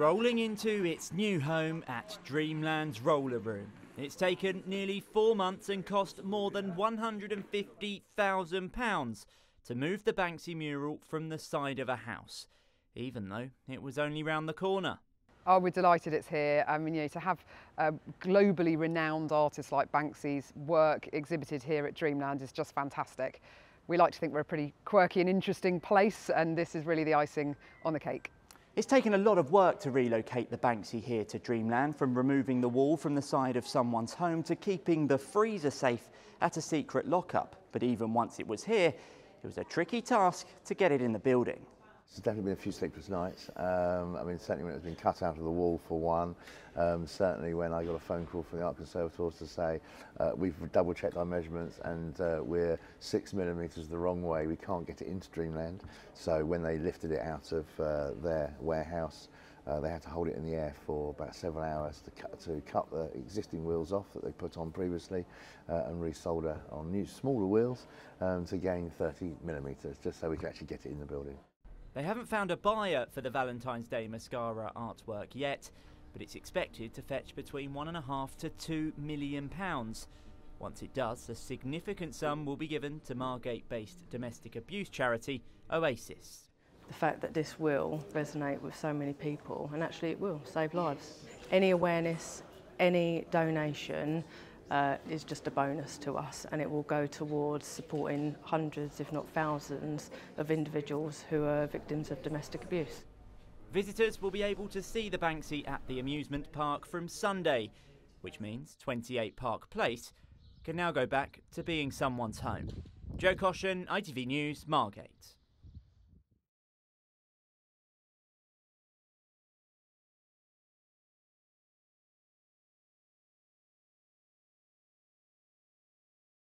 rolling into its new home at Dreamland's Roller Room. It's taken nearly four months and cost more than £150,000 to move the Banksy mural from the side of a house, even though it was only round the corner. Oh, we're delighted it's here. I mean, you know, to have uh, globally renowned artists like Banksy's work exhibited here at Dreamland is just fantastic. We like to think we're a pretty quirky and interesting place, and this is really the icing on the cake. It's taken a lot of work to relocate the Banksy here to Dreamland, from removing the wall from the side of someone's home to keeping the freezer safe at a secret lockup. But even once it was here, it was a tricky task to get it in the building. There's definitely been a few sleepless nights. Um, I mean, certainly when it's been cut out of the wall for one. Um, certainly when I got a phone call from the Art Conservators to say uh, we've double checked our measurements and uh, we're six millimetres the wrong way. We can't get it into Dreamland. So when they lifted it out of uh, their warehouse, uh, they had to hold it in the air for about several hours to cut, to cut the existing wheels off that they put on previously uh, and resolder on new smaller wheels um, to gain 30 millimetres just so we could actually get it in the building. They haven't found a buyer for the Valentine's Day mascara artwork yet, but it's expected to fetch between one and a half to two million pounds. Once it does, a significant sum will be given to Margate based domestic abuse charity Oasis. The fact that this will resonate with so many people, and actually it will save lives. Any awareness, any donation uh, is just a bonus to us and it will go towards supporting hundreds, if not thousands, of individuals who are victims of domestic abuse. Visitors will be able to see the Banksy at the amusement park from Sunday, which means 28 Park Place can now go back to being someone's home. Joe Coshan, ITV News, Margate.